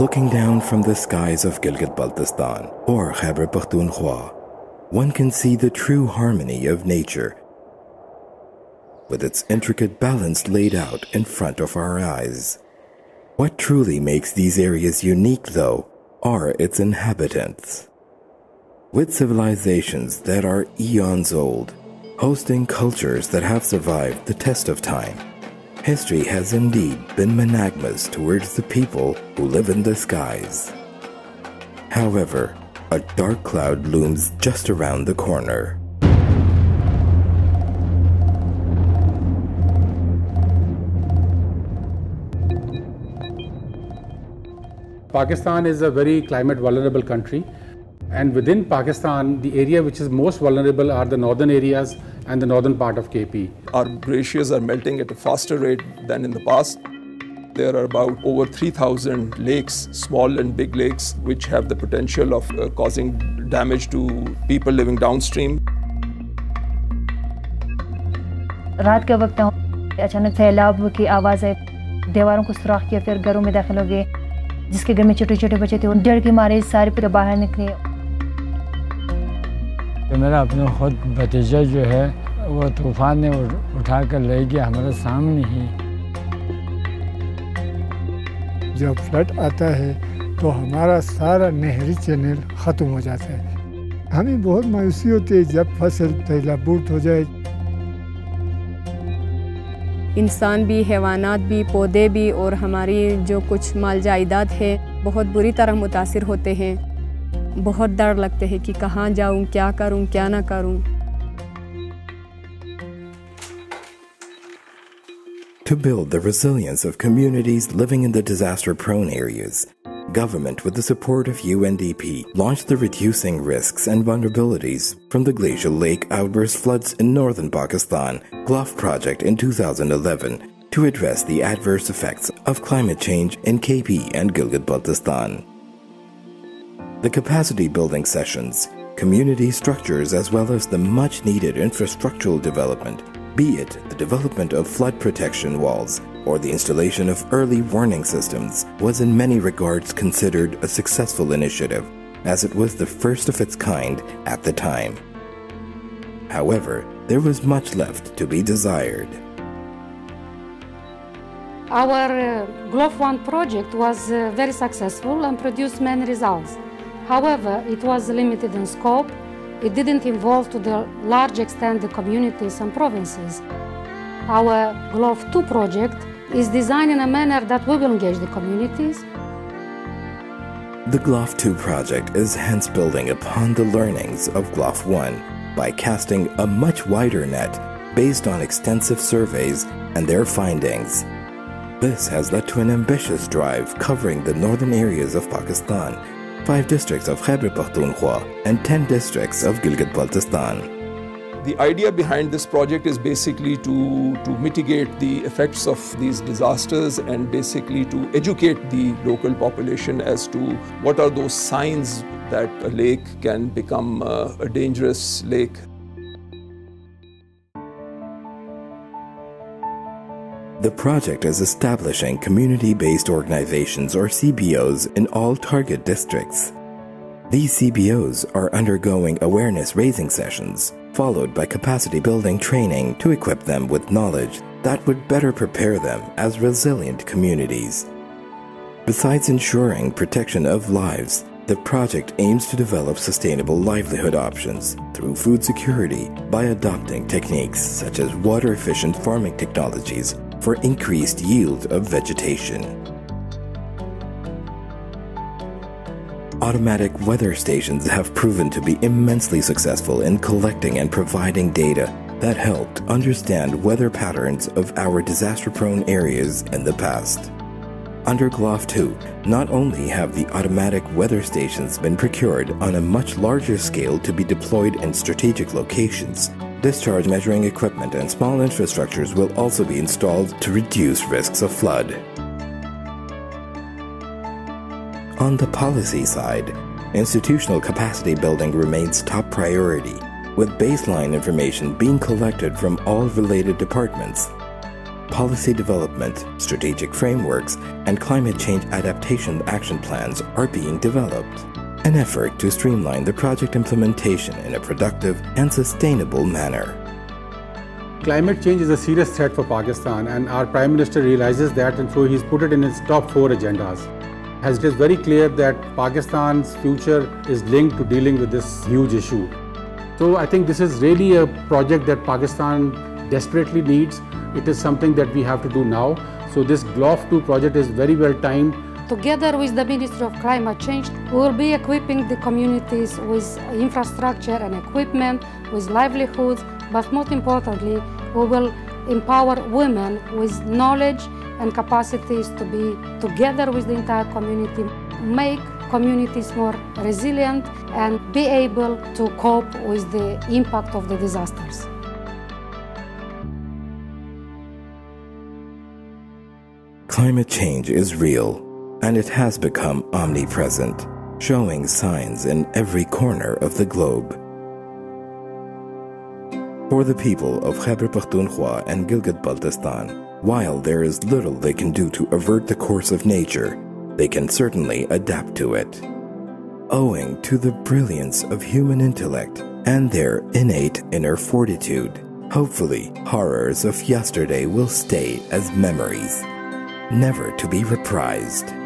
looking down from the skies of Gilgit-Baltistan or Khyber Pakhtunkhwa, one can see the true harmony of nature with its intricate balance laid out in front of our eyes. What truly makes these areas unique, though, are its inhabitants. With civilizations that are eons old, hosting cultures that have survived the test of time, history has indeed been monogamous towards the people who live in the skies. However, a dark cloud looms just around the corner. Pakistan is a very climate vulnerable country and within Pakistan the area which is most vulnerable are the northern areas and the northern part of KP. Our glaciers are melting at a faster rate than in the past. There are about over 3,000 lakes, small and big lakes, which have the potential of uh, causing damage to people living downstream. रात के वक्त अचानक सैलाब की आवाज़ है दीवारों को सुराख किया फिर घरों में दाखिल हो गए जिसके घर में छोटे छोटे बच्चे थे उन डर के मारे सारे पूरे बाहर निकले کہ میرا اپنا خود بھتیجا جو ہے وہ طوفان نے اٹھا کر لے گیا ہمارے سامنے ہی۔ جب فلڈ آتا ہے تو ہمارا سارا نہری چینل ختم ہو جاتا ہے۔ ہمیں بہت مایوسی ہوتی ہے جب فصل تیلا بوٹ ہو جائے۔ انسان بھی حیوانات بھی پودے بھی اور ہماری جو کچھ مال جائیداد ہے بہت بری طرح متاثر ہوتے ہیں۔ बहुत डर लगते हैं कि कहाँ जाऊँ क्या करूँ क्या ना करूँ To build the resilience of communities living in the disaster prone areas, government, with the support of UNDP, launched the Reducing Risks and Vulnerabilities from the Glacial Lake Outburst Floods in northern Pakistan GLOF project in 2011 to address the adverse effects of climate change in KP and Gilgit Baltistan. The capacity building sessions, community structures as well as the much needed infrastructural development be it the development of flood protection walls or the installation of early warning systems, was in many regards considered a successful initiative, as it was the first of its kind at the time. However, there was much left to be desired. Our uh, GLOF 1 project was uh, very successful and produced many results. However, it was limited in scope it didn't involve to the large extent the communities and provinces. Our GLOF 2 project is designed in a manner that we will engage the communities. The GLOF 2 project is hence building upon the learnings of GLOF 1 by casting a much wider net based on extensive surveys and their findings. This has led to an ambitious drive covering the northern areas of Pakistan five districts of Khyber Pakhtunkhwa, and 10 districts of Gilgit-Baltistan. The idea behind this project is basically to, to mitigate the effects of these disasters and basically to educate the local population as to what are those signs that a lake can become uh, a dangerous lake. The project is establishing community based organizations or CBOs in all target districts. These CBOs are undergoing awareness raising sessions, followed by capacity building training to equip them with knowledge that would better prepare them as resilient communities. Besides ensuring protection of lives, the project aims to develop sustainable livelihood options through food security by adopting techniques such as water efficient farming technologies for increased yield of vegetation. Automatic weather stations have proven to be immensely successful in collecting and providing data that helped understand weather patterns of our disaster-prone areas in the past. Under GLOF 2, not only have the automatic weather stations been procured on a much larger scale to be deployed in strategic locations, Discharge measuring equipment and small infrastructures will also be installed to reduce risks of flood. On the policy side, institutional capacity building remains top priority, with baseline information being collected from all related departments. policy development, strategic frameworks, and climate change adaptation action plans are being developed. An effort to streamline the project implementation in a productive and sustainable manner. Climate change is a serious threat for Pakistan, and our Prime Minister realizes that, and so he's put it in his top four agendas. As it is very clear that Pakistan's future is linked to dealing with this huge issue. So I think this is really a project that Pakistan desperately needs. It is something that we have to do now. So this GLOF 2 project is very well timed. Together with the Ministry of Climate Change, we will be equipping the communities with infrastructure and equipment, with livelihoods, but most importantly, we will empower women with knowledge and capacities to be together with the entire community, make communities more resilient and be able to cope with the impact of the disasters. Climate change is real, and it has become omnipresent, showing signs in every corner of the globe. For the people of Khyber Pakhtunkhwa and Gilgit-Baltistan, while there is little they can do to avert the course of nature, they can certainly adapt to it. Owing to the brilliance of human intellect and their innate inner fortitude, hopefully horrors of yesterday will stay as memories, never to be reprised.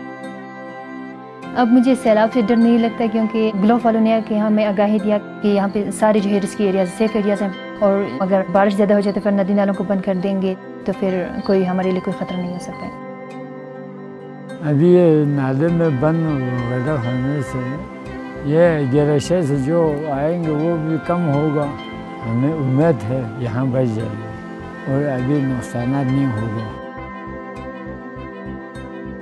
اب مجھے سیلاب سے ڈر نہیں لگتا کیونکہ گلوف والوں نے کہ ہمیں آگاہی دیا کہ یہاں پہ سارے جو ہے رسکی ایریاز سیف ایریاز ہیں۔ اور اگر بارش زیادہ ہو جائے تو پھر ندی نالوں کو بند کر دیں گے تو پھر کوئی ہمارے لیے کوئی خطرہ نہیں ہو سکتا۔ ہے ابھی یہ نالے میں بند وغیرہ ہونے سے یہ گرشے سے جو آئیں گے وہ بھی کم ہوگا۔ ہمیں امید ہے یہاں بچ جائے گا اور ابھی نقصانات نہیں ہوگا۔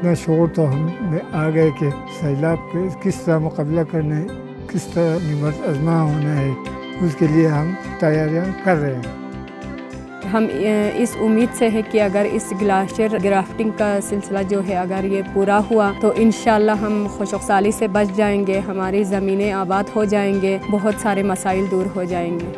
اتنا شور تو ہم میں آ گئے کہ سیلاب پہ کس طرح مقابلہ کرنا ہے کس طرح نمت ازما ہونا ہے، اس کے لیے ہم تیاریاں کر رہے ہیں۔ ہم اس امید سے ہے کہ اگر اس گلاشر گرافٹنگ کا سلسلہ جو ہے اگر یہ پورا ہوا تو انشاءاللہ ہم خوش اخصالی سے بچ جائیں گے، ہماری زمینیں آباد ہو جائیں گے، بہت سارے مسائل دور ہو جائیں گے۔